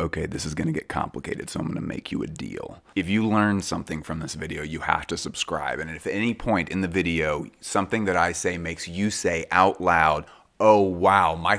okay, this is to get complicated, so I'm to make you a deal. If you learn something from this video, you have to subscribe. And if at any point in the video, something that I say makes you say out loud, oh wow, my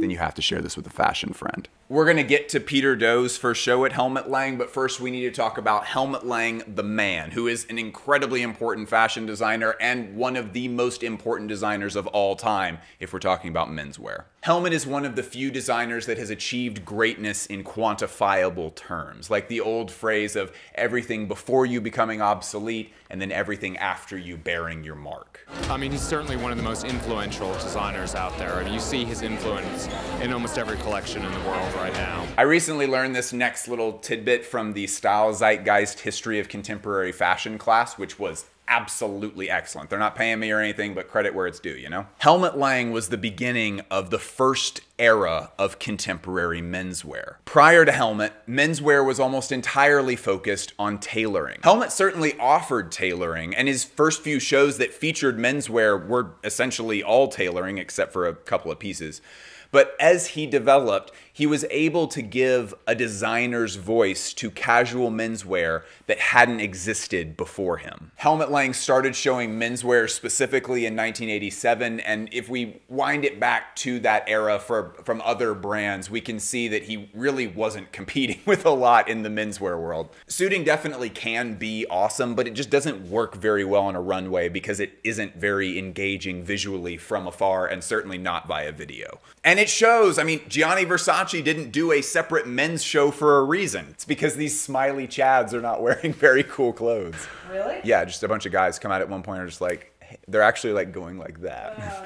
then you have to share this with a fashion friend. We're going to get to Peter Do's first show at Helmut Lang, but first we need to talk about Helmut Lang, the man, who is an incredibly important fashion designer and one of the most important designers of all time if we're talking about menswear. Helmut is one of the few designers that has achieved greatness in quantifiable terms, like the old phrase of everything before you becoming obsolete and then everything after you bearing your mark. I mean, he's certainly one of the most influential designers out there, and you see his influence in almost every collection in the world right now. I recently learned this next little tidbit from the Style Zeitgeist History of Contemporary Fashion class, which was absolutely excellent. They're not paying me or anything, but credit where it's due, you know? Helmut Lang was the beginning of the first era of contemporary menswear. Prior to Helmut, menswear was almost entirely focused on tailoring. Helmut certainly offered tailoring, and his first few shows that featured menswear were essentially all tailoring except for a couple of pieces. But as he developed, he was able to give a designer's voice to casual menswear that hadn't existed before him. Helmut Lang started showing menswear specifically in 1987, and if we wind it back to that era for, from other brands, we can see that he really wasn't competing with a lot in the menswear world. Suiting definitely can be awesome, but it just doesn't work very well on a runway because it isn't very engaging visually from afar and certainly not via video. And it shows. I mean, Gianni Versace didn't do a separate men's show for a reason. It's because these smiley chads are not wearing very cool clothes. Really? Yeah, just a bunch of guys come out at one point and are just like, they're actually like going like that. Oh,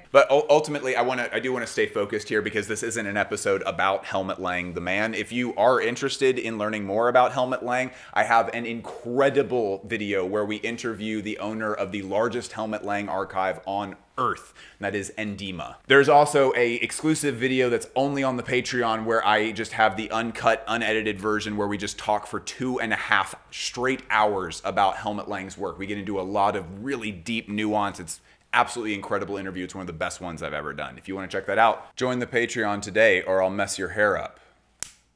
but ultimately, I want to, I do want to stay focused here because this isn't an episode about Helmut Lang, the man. If you are interested in learning more about Helmut Lang, I have an incredible video where we interview the owner of the largest Helmut Lang archive on Earth, and that is Endyma. There's also a exclusive video that's only on the Patreon where I just have the uncut, unedited version where we just talk for two and a half straight hours about Helmut Lang's work. We get into a lot of really deep nuance. It's absolutely incredible interview. It's one of the best ones I've ever done. If you want to check that out, join the Patreon today or I'll mess your hair up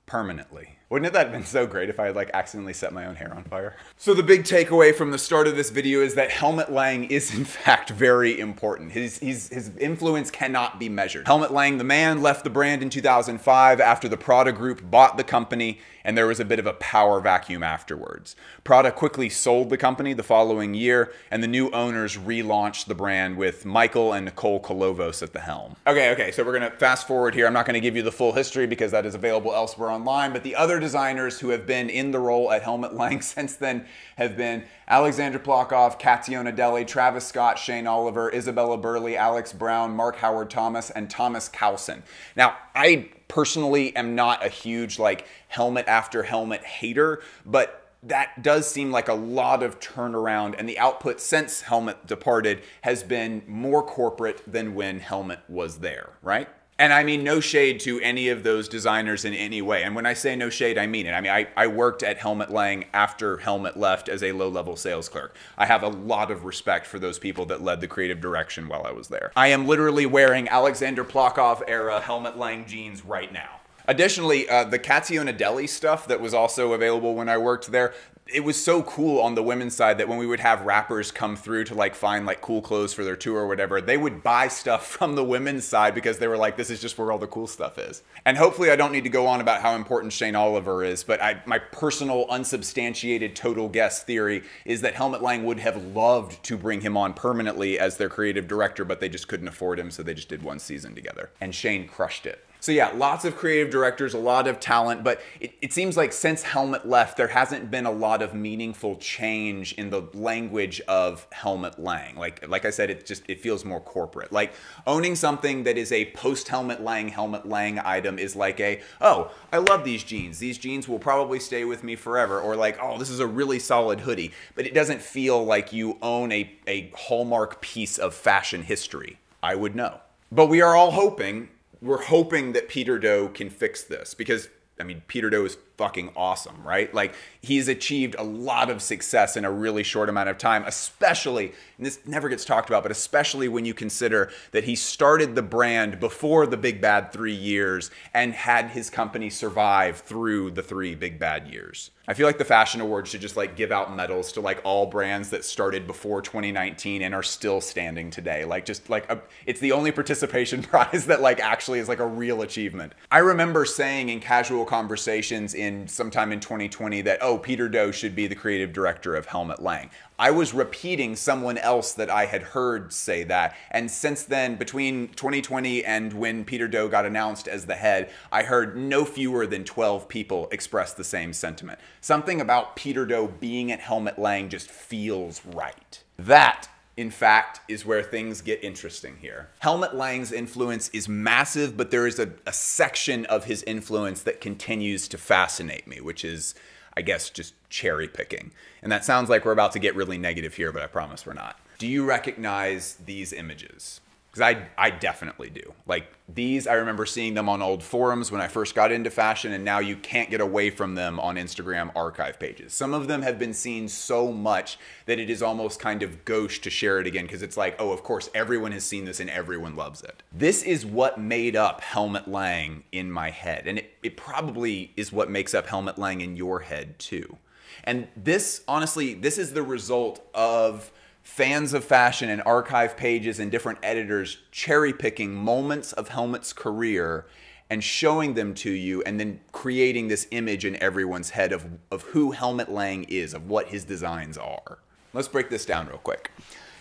permanently. Wouldn't that have been so great if I had like accidentally set my own hair on fire? So the big takeaway from the start of this video is that Helmut Lang is in fact very important. His, his, his influence cannot be measured. Helmut Lang, the man, left the brand in 2005 after the Prada group bought the company and there was a bit of a power vacuum afterwards. Prada quickly sold the company the following year, and the new owners relaunched the brand with Michael and Nicole Colovos at the helm. Okay, okay, so we're gonna fast forward here. I'm not gonna give you the full history because that is available elsewhere online, but the other designers who have been in the role at Helmet Lang since then have been Alexander Plokhov, Katsiona Deli, Travis Scott, Shayne Oliver, Isabella Burley, Alex Brown, Mark Howard Thomas, and Thomas Cawson. Now, I personally am not a huge like Helmut after Helmut hater, but that does seem like a lot of turnaround, and the output since Helmut departed has been more corporate than when Helmut was there, right? And I mean no shade to any of those designers in any way. And when I say no shade, I mean it. I mean, I, I worked at Helmut Lang after Helmut left as a low level sales clerk. I have a lot of respect for those people that led the creative direction while I was there. I am literally wearing Alexander Plokhov era Helmut Lang jeans right now. Additionally, uh, the Katsiona Deli stuff that was also available when I worked there, it was so cool on the women's side that when we would have rappers come through to like find like cool clothes for their tour or whatever, they would buy stuff from the women's side because they were like, this is just where all the cool stuff is. And hopefully I don't need to go on about how important Shayne Oliver is, but I, my personal unsubstantiated total guess theory is that Helmut Lang would have loved to bring him on permanently as their creative director, but they just couldn't afford him, so they just did one season together. And Shayne crushed it. So yeah, lots of creative directors, a lot of talent, but it, it, seems like since Helmut left, there hasn't been a lot of meaningful change in the language of Helmut Lang. Like like I said, it just it feels more corporate. Like owning something that is a post-Helmut Lang Helmut Lang item is like a oh I love these jeans. These jeans will probably stay with me forever. Or like oh this is a really solid hoodie, but it doesn't feel like you own a a hallmark piece of fashion history. I would know. But we are all hoping we're hoping that Peter Do can fix this because I mean Peter Do is fucking awesome, right? Like he's achieved a lot of success in a really short amount of time, especially, and this never gets talked about, but especially when you consider that he started the brand before the big bad three years and had his company survive through the three big bad years. I feel like the fashion awards should just like give out medals to like all brands that started before 2019 and are still standing today. Like just like a, it's the only participation prize that like actually is like a real achievement. I remember saying in casual conversations in sometime in 2020 that oh Peter Do should be the creative director of Helmut Lang. I was repeating someone else that I had heard say that. And since then, between 2020 and when Peter Do got announced as the head, I heard no fewer than 12 people express the same sentiment. Something about Peter Do being at Helmut Lang just feels right. That in fact, is where things get interesting here. Helmut Lang's influence is massive, but there is a, a, section of his influence that continues to fascinate me, which is I guess, just cherry picking. And that sounds like we're about to get really negative here, but I promise we're not. Do you recognize these images? Because I, I definitely do. Like these, I remember seeing them on old forums when I first got into fashion, and now you can't get away from them on Instagram archive pages. Some of them have been seen so much that it is almost kind of gauche to share it again because it's like, oh, of course, everyone has seen this and everyone loves it. This is what made up Helmut Lang in my head, and it, it probably is what makes up Helmut Lang in your head too. And this, honestly, this is the result of fans of fashion and archive pages and different editors cherry picking moments of Helmut's career and showing them to you and then creating this image in everyone's head of, of who Helmut Lang is, of what his designs are. Let's break this down real quick.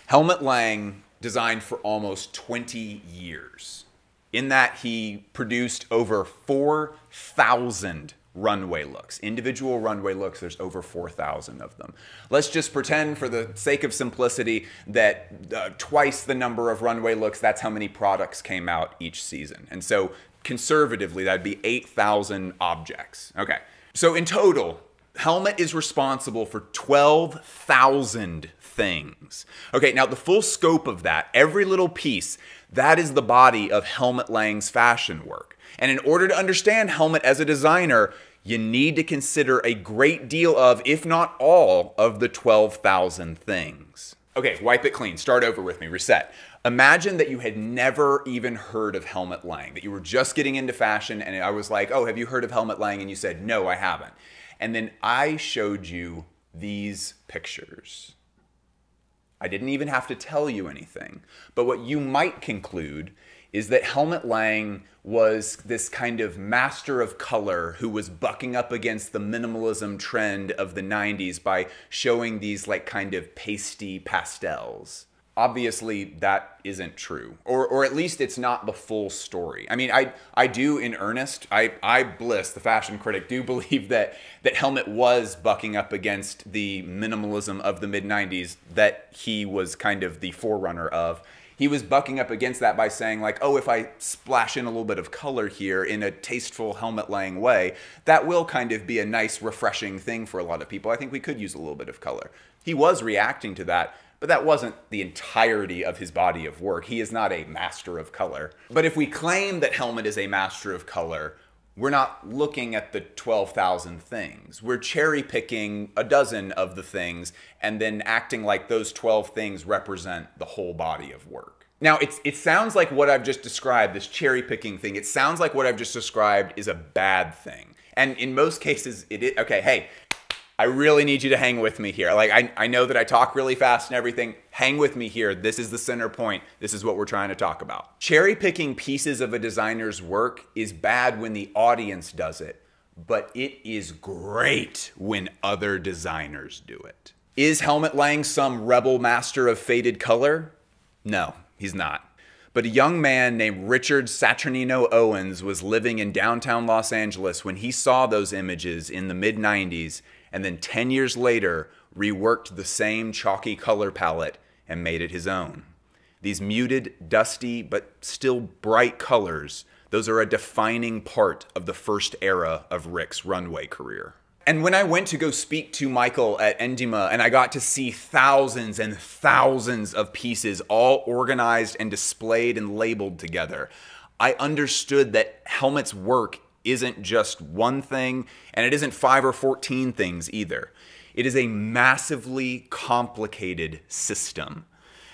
Helmut Lang designed for almost 20 years. In that, he produced over 4,000 runway looks. Individual runway looks, there's over 4,000 of them. Let's just pretend, for the sake of simplicity, that uh, twice the number of runway looks, that's how many products came out each season. And so, conservatively, that'd be 8,000 objects. Okay. So, in total, Helmut is responsible for 12,000 things. Okay, now the full scope of that, every little piece, that is the body of Helmut Lang's fashion work. And in order to understand Helmut as a designer, you need to consider a great deal of, if not all, of the 12,000 things. Okay, wipe it clean. Start over with me. Reset. Imagine that you had never even heard of Helmut Lang, that you were just getting into fashion, and I was like, Oh, have you heard of Helmut Lang? And you said, No, I haven't. And then I showed you these pictures. I didn't even have to tell you anything. But what you might conclude is that Helmut Lang was this kind of master of color who was bucking up against the minimalism trend of the 90s by showing these like kind of pasty pastels. Obviously, that isn't true, or, or at least it's not the full story. I mean, I, I do in earnest, I, I, Bliss, the fashion critic, do believe that, that Helmut was bucking up against the minimalism of the mid 90s that he was kind of the forerunner of he was bucking up against that by saying like oh if i splash in a little bit of color here in a tasteful Helmut Lang way that will kind of be a nice refreshing thing for a lot of people. I think we could use a little bit of color. He was reacting to that but that wasn't the entirety of his body of work. He is not a master of color. But if we claim that Helmut is a master of color we're not looking at the 12,000 things. We're cherry picking a dozen of the things and then acting like those 12 things represent the whole body of work. Now, it's, it sounds like what I've just described, this cherry picking thing, it sounds like what I've just described is a bad thing. And in most cases, it is. Okay, hey, I really need you to hang with me here. Like, I, I know that I talk really fast and everything. Hang with me here. This is the center point. This is what we're trying to talk about. Cherry picking pieces of a designer's work is bad when the audience does it, but it is great when other designers do it. Is Helmut Lang some rebel master of faded color? No, he's not. But a young man named Richard Saturnino Owens was living in downtown Los Angeles when he saw those images in the mid 90s and then 10 years later reworked the same chalky color palette and made it his own. These muted, dusty, but still bright colors, those are a defining part of the first era of Rick's runway career. And when I went to go speak to Michael at Endyma and I got to see thousands and thousands of pieces all organized and displayed and labeled together, I understood that Helmut's work isn't just one thing, and it isn't five or 14 things either. It is a massively complicated system.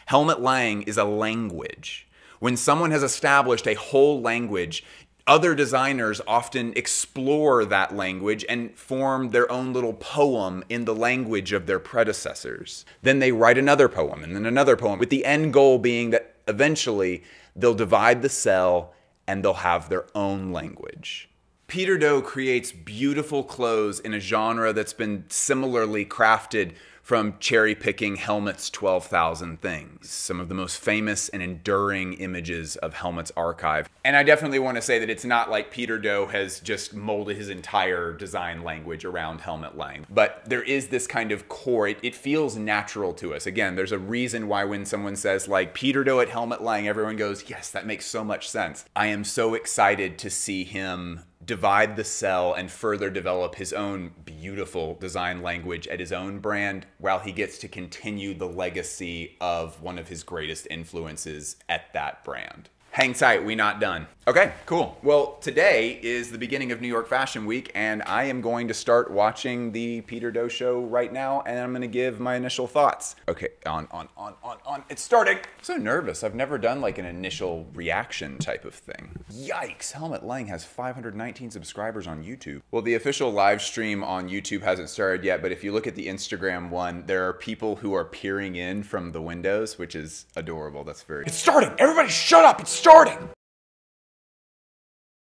Helmut Lang is a language. When someone has established a whole language, other designers often explore that language and form their own little poem in the language of their predecessors. Then they write another poem and then another poem, with the end goal being that eventually they'll divide the cell and they'll have their own language. Peter Do creates beautiful clothes in a genre that's been similarly crafted from cherry picking Helmut's 12,000 Things, some of the most famous and enduring images of Helmut's archive. And I definitely want to say that it's not like Peter Do has just molded his entire design language around Helmut Lang, but there is this kind of core, it, it feels natural to us. Again, there's a reason why when someone says like Peter Do at Helmut Lang, everyone goes, yes, that makes so much sense. I am so excited to see him divide the cell and further develop his own beautiful design language at his own brand while he gets to continue the legacy of one of his greatest influences at that brand. Hang tight, we not done. Okay, cool. Well, today is the beginning of New York Fashion Week, and I am going to start watching the Peter Do show right now, and I'm going to give my initial thoughts. Okay, on, on, on, on, on. It's starting. I'm so nervous. I've never done like an initial reaction type of thing. Yikes! Helmut Lang has 519 subscribers on YouTube. Well, the official live stream on YouTube hasn't started yet, but if you look at the Instagram one, there are people who are peering in from the windows, which is adorable. That's very. It's starting. Everybody, shut up! It's starting.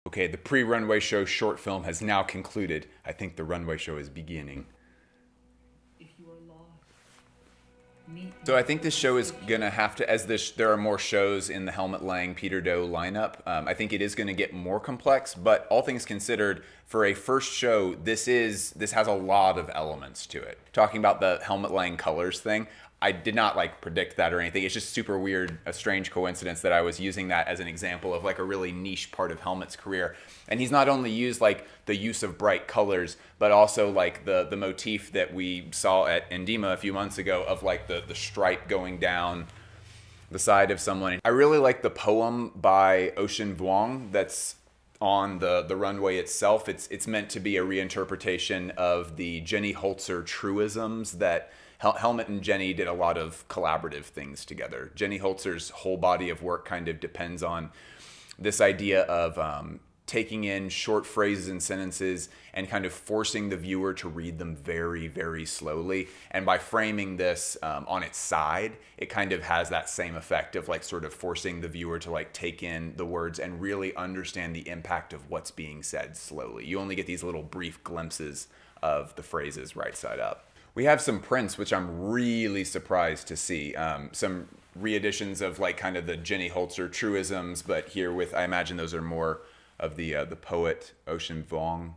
Okay, the pre runway show short film has now concluded. I think the runway show is beginning. So I think this show is gonna have to, as this, there are more shows in the Helmut Lang Peter Do lineup. Um, I think it is gonna get more complex, but all things considered, for a first show, this is this has a lot of elements to it. Talking about the Helmut Lang colors thing, I did not like predict that or anything. It's just super weird, a strange coincidence that I was using that as an example of like a really niche part of Helmut's career. And he's not only used like the use of bright colors, but also like the the motif that we saw at Endyma a few months ago of like the the stripe going down the side of someone. I really like the poem by Ocean Vuong that's on the the runway itself. It's it's meant to be a reinterpretation of the Jenny Holzer truisms that Hel- Helmut and Jenny did a lot of collaborative things together. Jenny Holzer's whole body of work kind of depends on this idea of um, taking in short phrases and sentences and kind of forcing the viewer to read them very, very slowly. And by framing this um, on its side, it kind of has that same effect of like sort of forcing the viewer to like take in the words and really understand the impact of what's being said slowly. You only get these little brief glimpses of the phrases right side up. We have some prints, which I'm really surprised to see. Um, some reeditions of like kind of the Jenny Holzer truisms, but here with I imagine those are more of the uh, the poet Ocean Vuong.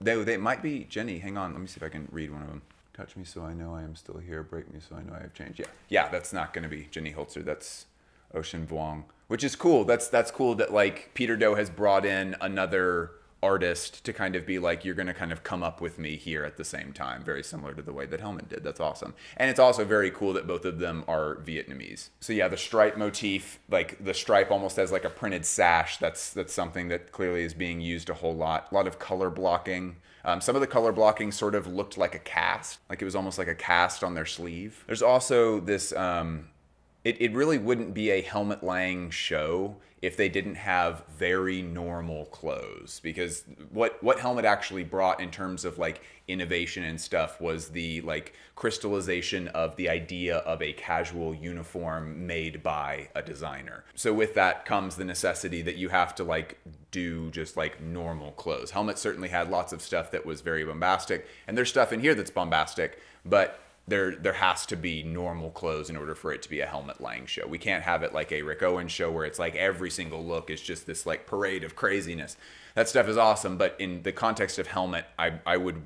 They they might be Jenny. Hang on, let me see if I can read one of them. Touch me so I know I am still here. Break me so I know I have changed. Yeah, yeah, that's not going to be Jenny Holzer. That's Ocean Vuong, which is cool. That's that's cool that like Peter Do has brought in another artist to kind of be like you're going to kind of come up with me here at the same time very similar to the way that Helmut did. That's awesome. And it's also very cool that both of them are Vietnamese. So yeah the stripe motif like the stripe almost as like a printed sash that's that's something that clearly is being used a whole lot. A lot of color blocking. Um, some of the color blocking sort of looked like a cast like it was almost like a cast on their sleeve. There's also this um, it, it really wouldn't be a Helmut Lang show if they didn't have very normal clothes. Because what what helmut actually brought in terms of like innovation and stuff was the like crystallization of the idea of a casual uniform made by a designer. So with that comes the necessity that you have to like do just like normal clothes. Helmut certainly had lots of stuff that was very bombastic and there's stuff in here that's bombastic but there there has to be normal clothes in order for it to be a Helmut Lang show. We can't have it like a Rick Owens show where it's like every single look is just this like parade of craziness. That stuff is awesome, but in the context of Helmut, I I would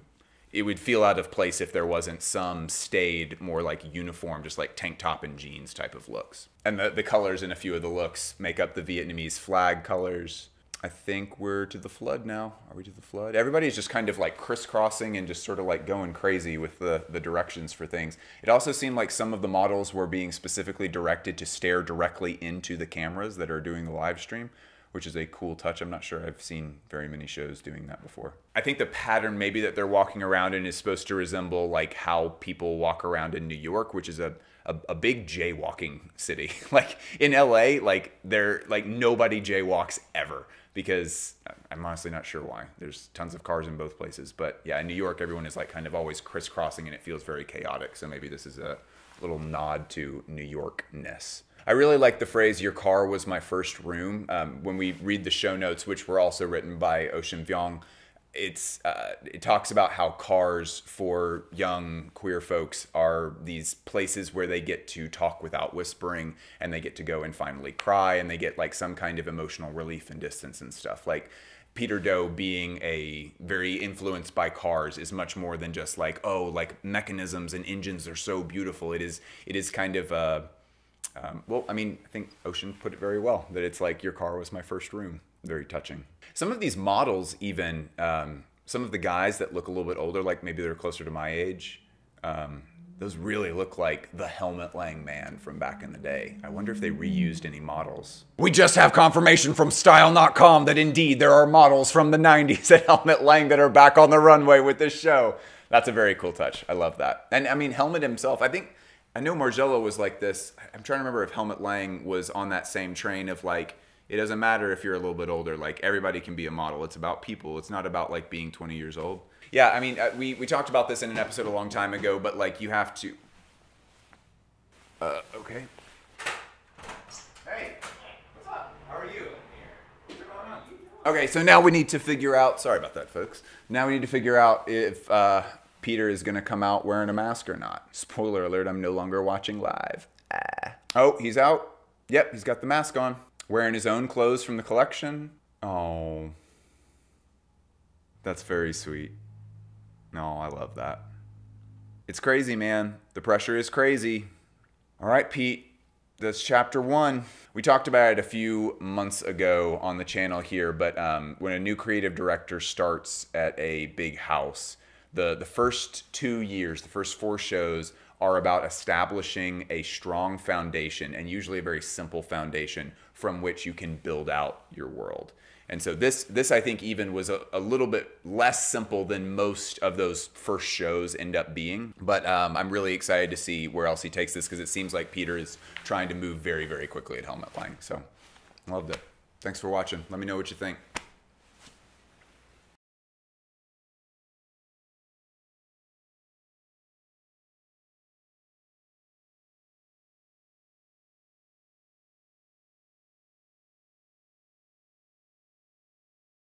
it would feel out of place if there wasn't some staid, more like uniform, just like tank top and jeans type of looks. And the, the colors in a few of the looks make up the Vietnamese flag colors. I think we're to the flood now. Are we to the flood? Everybody's just kind of like crisscrossing and just sort of like going crazy with the, the directions for things. It also seemed like some of the models were being specifically directed to stare directly into the cameras that are doing the live stream, which is a cool touch. I'm not sure I've seen very many shows doing that before. I think the pattern maybe that they're walking around in is supposed to resemble like how people walk around in New York, which is a a, a big jaywalking city. like in LA, like they're like nobody jaywalks ever because I'm honestly not sure why. There's tons of cars in both places, but yeah, in New York, everyone is like kind of always crisscrossing, and it feels very chaotic. So maybe this is a little nod to New Yorkness. I really like the phrase "Your car was my first room." Um, when we read the show notes, which were also written by Ocean Vuong, it's uh, it talks about how cars for young queer folks are these places where they get to talk without whispering, and they get to go and finally cry, and they get like some kind of emotional relief and distance and stuff. Like Peter Do being a very influenced by cars is much more than just like oh like mechanisms and engines are so beautiful. It is it is kind of uh, um, well, I mean, I think Ocean put it very well that it's like your car was my first room. Very touching. Some of these models, even um, some of the guys that look a little bit older, like maybe they're closer to my age, um, those really look like the Helmut Lang man from back in the day. I wonder if they reused any models. We just have confirmation from Style.com that indeed there are models from the 90s at Helmut Lang that are back on the runway with this show. That's a very cool touch. I love that. And I mean, Helmut himself, I think I know Margiela was like this. I'm trying to remember if Helmut Lang was on that same train of like, it doesn't matter if you're a little bit older. Like everybody can be a model. It's about people. It's not about like being 20 years old. Yeah, I mean, uh, we we talked about this in an episode a long time ago, but like you have to. Uh, okay. Hey, what's up? How are you? Okay, so now we need to figure out. Sorry about that, folks. Now we need to figure out if uh, Peter is going to come out wearing a mask or not. Spoiler alert, I'm no longer watching live. Ah. Oh, he's out. Yep, he's got the mask on. Wearing his own clothes from the collection. Oh. That's very sweet. No, I love that. It's crazy, man. The pressure is crazy. All right, Pete. That's chapter one. We talked about it a few months ago on the channel here, but um, when a new creative director starts at a big house, the the first two years, the first four shows are about establishing a strong foundation and usually a very simple foundation from which you can build out your world. And so this this I think even was a, a little bit less simple than most of those first shows end up being. But um, I'm really excited to see where else he takes this because it seems like Peter is trying to move very very quickly at Helmut Lang. So loved it. Thanks for watching. Let me know what you think.